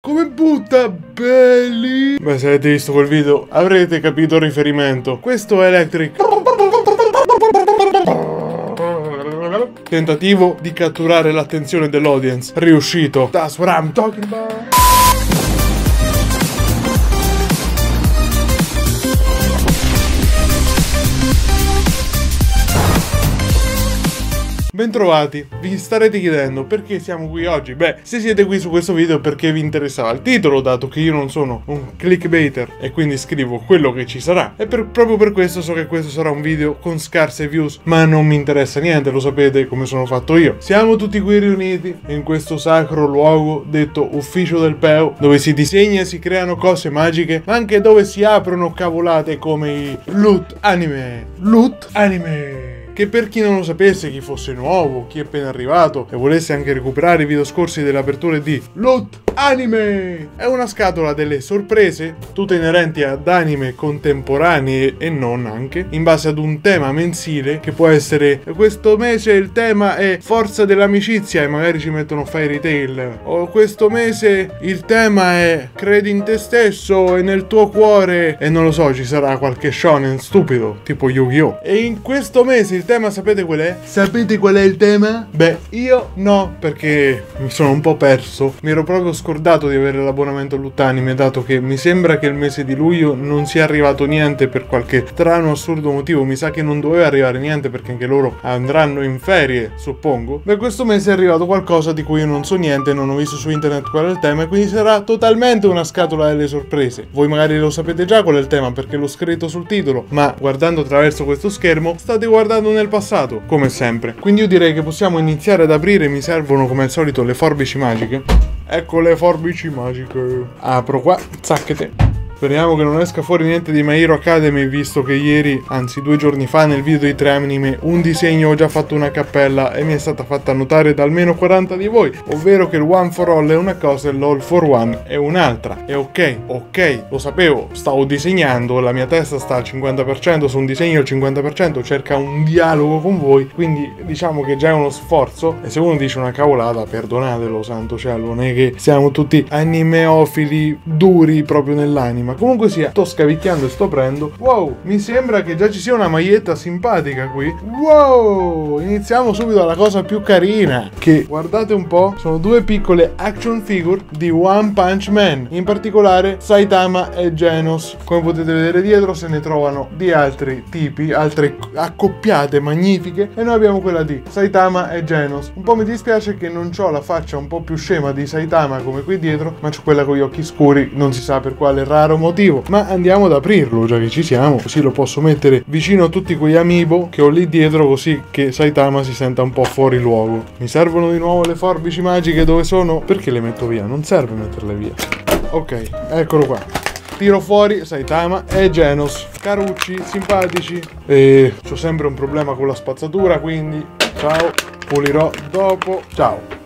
Come butta belli! Beh, se avete visto quel video avrete capito il riferimento. Questo è Electric. Tentativo di catturare l'attenzione dell'audience. Riuscito. That's what I'm talking about. Bentrovati, vi starete chiedendo perché siamo qui oggi? Beh, se siete qui su questo video perché vi interessava il titolo, dato che io non sono un clickbaiter e quindi scrivo quello che ci sarà. E per, proprio per questo so che questo sarà un video con scarse views, ma non mi interessa niente, lo sapete come sono fatto io. Siamo tutti qui riuniti in questo sacro luogo detto ufficio del Peo, dove si disegna e si creano cose magiche, ma anche dove si aprono cavolate come i loot anime. Loot anime che per chi non lo sapesse, chi fosse nuovo, chi è appena arrivato e volesse anche recuperare i video scorsi delle aperture di Loot Anime è una scatola delle sorprese, tutte inerenti ad anime contemporanee e non anche, in base ad un tema mensile che può essere questo mese il tema è forza dell'amicizia e magari ci mettono Fairy Tail, o questo mese il tema è credi in te stesso e nel tuo cuore e non lo so, ci sarà qualche shonen stupido, tipo Yu-Gi-Oh! E in questo mese il tema sapete qual è? Sapete qual è il tema? Beh, io no, perché mi sono un po' perso, mi ero proprio scordato scordato di avere l'abbonamento all'Uttanime, dato che mi sembra che il mese di luglio non sia arrivato niente per qualche strano assurdo motivo. Mi sa che non doveva arrivare niente perché anche loro andranno in ferie, suppongo. Beh, questo mese è arrivato qualcosa di cui io non so niente, non ho visto su internet qual è il tema, e quindi sarà totalmente una scatola delle sorprese. Voi magari lo sapete già qual è il tema perché l'ho scritto sul titolo, ma guardando attraverso questo schermo state guardando nel passato, come sempre. Quindi io direi che possiamo iniziare ad aprire, mi servono come al solito le forbici magiche. Ecco le forbici magiche. Apro qua, zacchete. Speriamo che non esca fuori niente di My Hero Academy, visto che ieri, anzi due giorni fa, nel video di tre anime, un disegno ho già fatto una cappella e mi è stata fatta notare da almeno 40 di voi, ovvero che il One for All è una cosa e l'All for One è un'altra. E ok, ok, lo sapevo, stavo disegnando, la mia testa sta al 50% su un disegno, al 50% cerca un dialogo con voi, quindi diciamo che già è uno sforzo. E se uno dice una cavolata, perdonatelo, santo cielo, non è che siamo tutti animeofili duri proprio nell'anima ma comunque sia, sto scavicchiando e sto prendo. Wow, mi sembra che già ci sia una maglietta simpatica qui. Wow, iniziamo subito dalla cosa più carina. Che guardate un po', sono due piccole action figure di One Punch Man. In particolare Saitama e Genos. Come potete vedere dietro se ne trovano di altri tipi, altre accoppiate magnifiche. E noi abbiamo quella di Saitama e Genos. Un po' mi dispiace che non ho la faccia un po' più scema di Saitama come qui dietro, ma c'ho quella con gli occhi scuri, non si sa per quale raro motivo. Ma andiamo ad aprirlo, già che ci siamo, così lo posso mettere vicino a tutti quegli amiibo che ho lì dietro, così che Saitama si senta un po' fuori luogo. Mi servono di nuovo le forbici magiche dove sono? Perché le metto via? Non serve metterle via. Ok, eccolo qua tiro fuori Saitama e Genos. Carucci, simpatici. E ho sempre un problema con la spazzatura, quindi ciao, pulirò dopo. Ciao.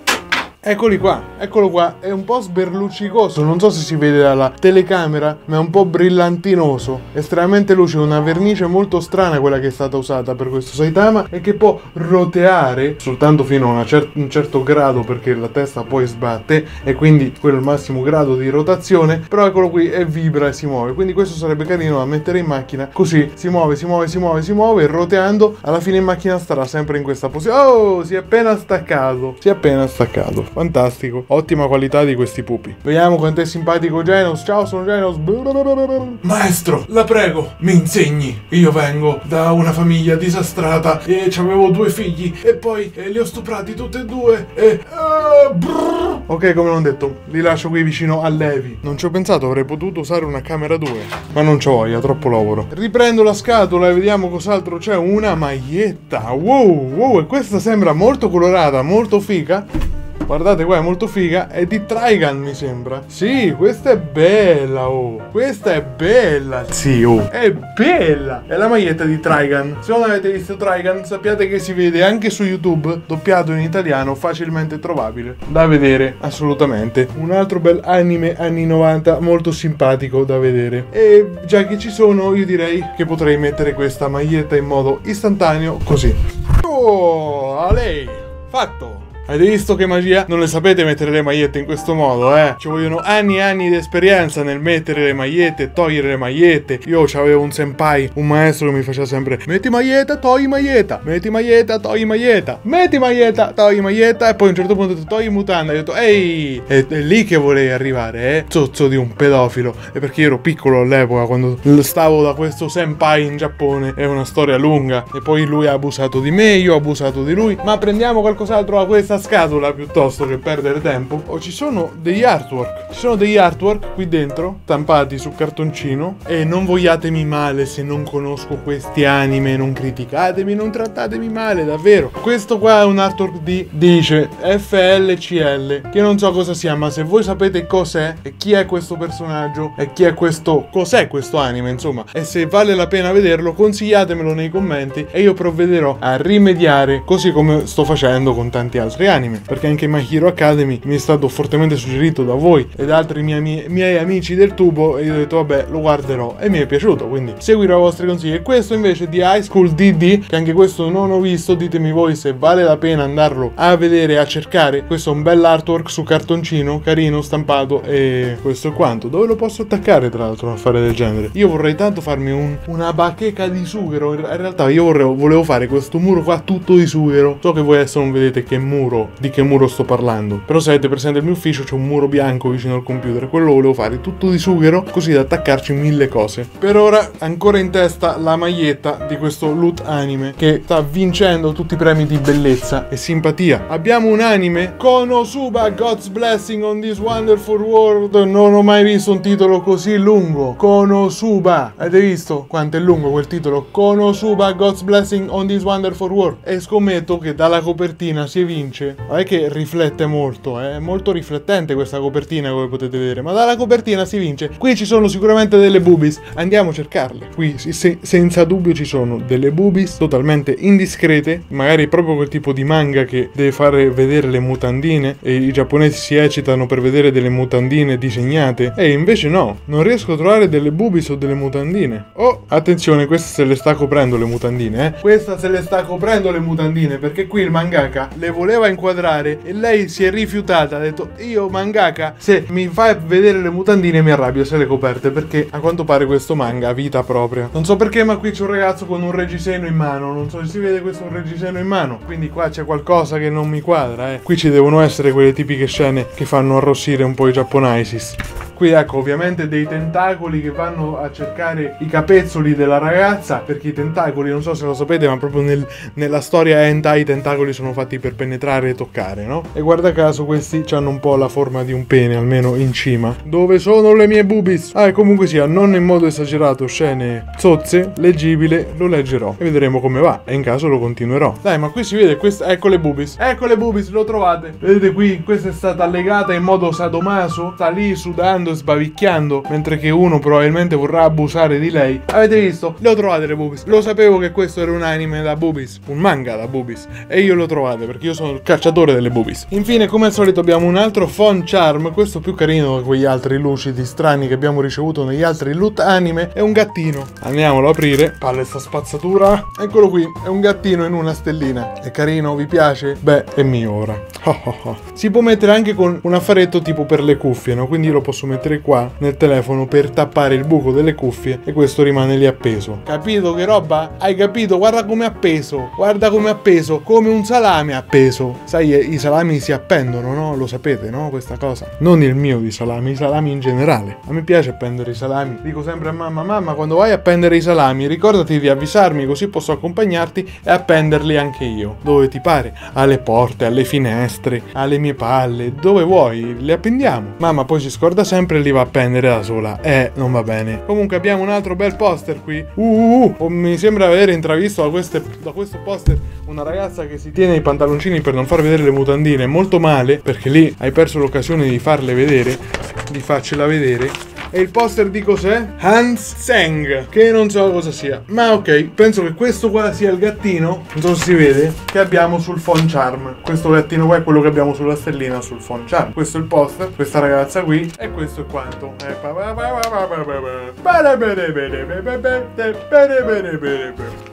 Eccoli qua, eccolo qua, è un po' sberluccicoso, non so se si vede dalla telecamera, ma è un po' brillantinoso, estremamente lucido, una vernice molto strana quella che è stata usata per questo Saitama e che può roteare soltanto fino a cer un certo grado perché la testa poi sbatte e quindi quello è il massimo grado di rotazione, però eccolo qui e vibra e si muove, quindi questo sarebbe carino da mettere in macchina, così si muove, si muove, si muove, si muove e roteando. Alla fine in macchina starà sempre in questa posizione. Oh, si è appena staccato, si è appena staccato fantastico. Ottima qualità di questi pupi. Vediamo quanto è simpatico Genos. Ciao, sono Genos. Maestro, la prego, mi insegni. Io vengo da una famiglia disastrata e avevo due figli e poi eh, li ho stuprati tutti e due e... Uh, ok, come non detto, li lascio qui vicino a Levi. Non ci ho pensato, avrei potuto usare una camera 2, ma non c'ho voglia, troppo lavoro. Riprendo la scatola e vediamo cos'altro c'è. Una maglietta. Wow, wow, e questa sembra molto colorata, molto figa. Guardate qua, è molto figa. È di Trigun, mi sembra. Sì, questa è bella, oh. Questa è bella, sì, oh. È bella. È la maglietta di Trigun. Se non avete visto Trigun, sappiate che si vede anche su YouTube, doppiato in italiano, facilmente trovabile. Da vedere, assolutamente. Un altro bel anime anni 90, molto simpatico da vedere. E già che ci sono, io direi che potrei mettere questa maglietta in modo istantaneo, così. Oh, a lei! Fatto! Avete visto che magia? Non le sapete mettere le magliette in questo modo, eh? Ci vogliono anni e anni di esperienza nel mettere le magliette, togliere le magliette. Io avevo un senpai, un maestro che mi faceva sempre metti maglietta, togli maglietta, metti maglietta, togli maglietta, metti maglietta, togli maglietta e poi a un certo punto togli mutanda. Ho detto ehi, è, è lì che volevi arrivare, eh? Zozzo di un pedofilo. E perché io ero piccolo all'epoca quando stavo da questo senpai in Giappone, è una storia lunga. E poi lui ha abusato di me, io ho abusato di lui. Ma prendiamo qualcos'altro da questa scatola piuttosto che perdere tempo. Oh, ci sono degli artwork. Ci sono degli artwork qui dentro, stampati su cartoncino. E non vogliatemi male se non conosco questi anime, non criticatemi, non trattatemi male, davvero. Questo qua è un artwork di dice FLCL, che non so cosa sia, ma se voi sapete cos'è e chi è questo personaggio e chi è questo cos'è questo anime, insomma, e se vale la pena vederlo, consigliatemelo nei commenti e io provvederò a rimediare così come sto facendo con tanti altri anime, perché anche My Hero Academy mi è stato fortemente suggerito da voi e da altri miei, miei amici del tubo e io ho detto vabbè lo guarderò e mi è piaciuto, quindi seguirò i vostri consigli. E questo invece di High School DD, che anche questo non ho visto, ditemi voi se vale la pena andarlo a vedere, a cercare. Questo è un bel artwork su cartoncino, carino, stampato e questo è quanto. Dove lo posso attaccare tra l'altro un affare del genere? Io vorrei tanto farmi un, una bacheca di sughero, in realtà io vorrei, volevo fare questo muro qua tutto di sughero. So che voi adesso non vedete che muro, di che muro sto parlando, però se avete presente il mio ufficio c'è un muro bianco vicino al computer, quello lo volevo fare tutto di sughero così da attaccarci mille cose. Per ora ancora in testa la maglietta di questo loot anime che sta vincendo tutti i premi di bellezza e simpatia. Abbiamo un anime Konosuba God's Blessing on this wonderful world. Non ho mai visto un titolo così lungo. Konosuba. Avete visto quanto è lungo quel titolo? Konosuba God's Blessing on this wonderful world. E scommetto che dalla copertina si evince. Non è che riflette molto, eh? è molto riflettente questa copertina come potete vedere, ma dalla copertina si vince. Qui ci sono sicuramente delle boobies, andiamo a cercarle. Qui se, senza dubbio ci sono delle boobies totalmente indiscrete, magari proprio quel tipo di manga che deve fare vedere le mutandine e i giapponesi si eccitano per vedere delle mutandine disegnate e invece no, non riesco a trovare delle boobies o delle mutandine. Oh, attenzione, questa se le sta coprendo le mutandine, eh. Questa se le sta coprendo le mutandine perché qui il mangaka le voleva inquadrare e lei si è rifiutata, ha detto "Io mangaka, se mi fai vedere le mutandine mi arrabbio se le coperte perché a quanto pare questo manga ha vita propria". Non so perché, ma qui c'è un ragazzo con un reggiseno in mano, non so se si vede questo un reggiseno in mano, quindi qua c'è qualcosa che non mi quadra, eh. Qui ci devono essere quelle tipiche scene che fanno arrossire un po' i giapponaisis. Qui ecco ovviamente dei tentacoli che vanno a cercare i capezzoli della ragazza perché i tentacoli non so se lo sapete ma proprio nel, nella storia hentai i tentacoli sono fatti per penetrare e toccare no? E guarda caso questi hanno un po' la forma di un pene almeno in cima Dove sono le mie boobies? Ah e comunque sia non in modo esagerato scene zozze leggibile lo leggerò e vedremo come va e in caso lo continuerò Dai ma qui si vede questa ecco le boobies ecco le boobies lo trovate Vedete qui questa è stata legata in modo sadomaso sta lì sudando sbavicchiando mentre che uno probabilmente vorrà abusare di lei. Avete visto? Le ho trovate le boobies. Lo sapevo che questo era un anime da boobies, un manga da boobies e io lo trovate perché io sono il cacciatore delle boobies. Infine, come al solito abbiamo un altro phone charm, questo più carino di quegli altri lucidi strani che abbiamo ricevuto negli altri loot anime, è un gattino. Andiamolo a aprire. Palle sta spazzatura. Eccolo qui, è un gattino in una stellina. È carino, vi piace? Beh, è mio ora. si può mettere anche con un affaretto tipo per le cuffie, no? Quindi io lo posso mettere mettere qua nel telefono per tappare il buco delle cuffie e questo rimane lì appeso. Capito che roba? Hai capito? Guarda come appeso. Guarda come appeso. Come un salame appeso. Sai, eh, i salami si appendono, no? Lo sapete, no? Questa cosa. Non il mio di salami, i salami in generale. A me piace appendere i salami. Dico sempre a mamma, mamma, quando vai a appendere i salami, ricordati di avvisarmi così posso accompagnarti e appenderli anche io. Dove ti pare? Alle porte, alle finestre, alle mie palle, dove vuoi, le appendiamo. Mamma poi si scorda sempre sempre li va a prendere da sola. Eh, non va bene. Comunque abbiamo un altro bel poster qui. Uh, uh, uh. mi sembra aver intravisto da, queste, da questo poster una ragazza che si tiene i pantaloncini per non far vedere le mutandine. Molto male, perché lì hai perso l'occasione di farle vedere, di farcela vedere e il poster di cos'è? Hans Seng, che non so cosa sia. Ma ok, penso che questo qua sia il gattino, non so se si vede, che abbiamo sul phone charm. Questo gattino qua è quello che abbiamo sulla stellina sul phone charm. Questo è il poster, questa ragazza qui, e questo è quanto.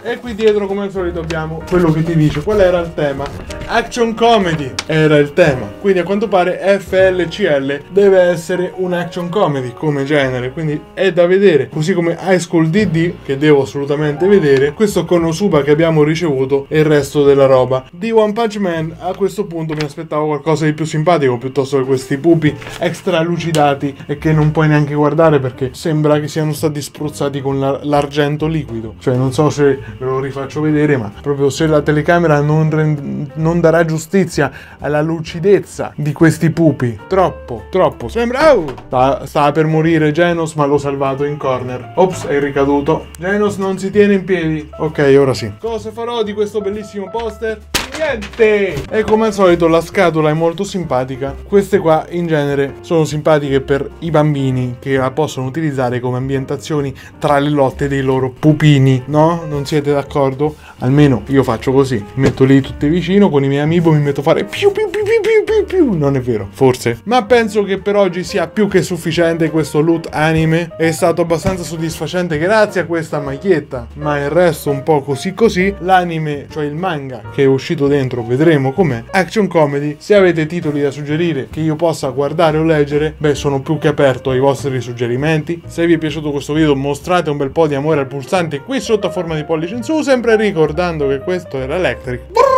E qui dietro, come al solito, abbiamo quello che ti dice qual era il tema action comedy era il tema. Quindi a quanto pare FLCL deve essere un action comedy come genere, quindi è da vedere. Così come High School DD, che devo assolutamente vedere, questo Konosuba che abbiamo ricevuto e il resto della roba. Di One Punch Man a questo punto mi aspettavo qualcosa di più simpatico piuttosto che questi pupi extra lucidati e che non puoi neanche guardare perché sembra che siano stati spruzzati con la- l'argento liquido. Cioè non so se ve rifaccio vedere, ma proprio se la telecamera non, non darà giustizia alla lucidezza di questi pupi. Troppo, troppo. Sembra... Oh! Sta- stava per morire Genos, ma l'ho salvato in corner. Ops, è ricaduto. Genos non si tiene in piedi. Ok, ora sì. Cosa farò di questo bellissimo poster? Niente! E come al solito la scatola è molto simpatica. Queste qua in genere sono simpatiche per i bambini che la possono utilizzare come ambientazioni tra le lotte dei loro pupini. No? Non siete d'accordo? Almeno io faccio così. Metto lì tutti vicino con i miei amiibo, mi metto a fare più più più più più più. Non è vero, forse. Ma penso che per oggi sia più che sufficiente questo loot anime. È stato abbastanza soddisfacente grazie a questa maglietta. Ma il resto un po' così così. L'anime, cioè il manga che è uscito dentro, vedremo com'è. Action comedy. Se avete titoli da suggerire che io possa guardare o leggere, beh, sono più che aperto ai vostri suggerimenti. Se vi è piaciuto questo video, mostrate un bel po' di amore al pulsante qui sotto a forma di pollice in su, sempre ricordando che questo era Electric.